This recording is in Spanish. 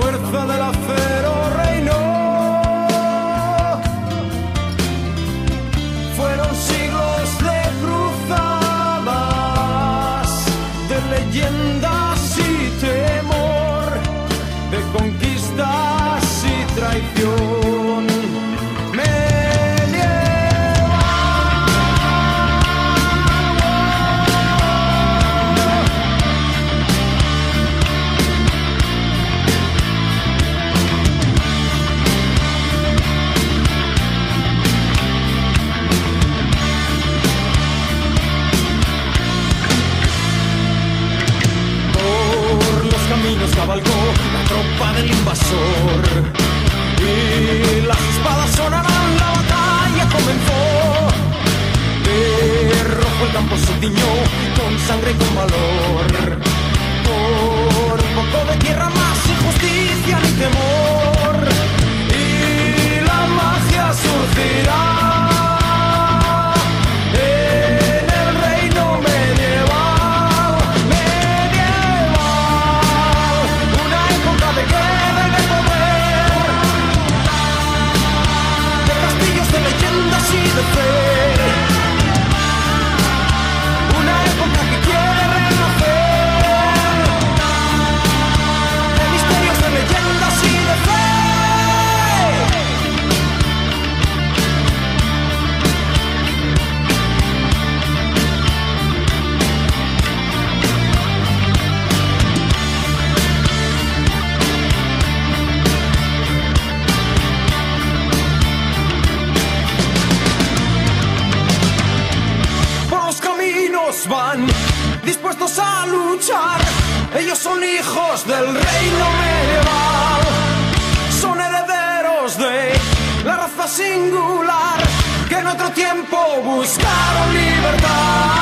fuerza de la fe. culpa del invasor. Y las espadas sonarán, la batalla comenzó. De rojo el campo se tiñó con sangre y con valor. van dispuestos a luchar. Ellos son hijos del reino medieval. Son herederos de la raza singular que en otro tiempo buscaron libertad.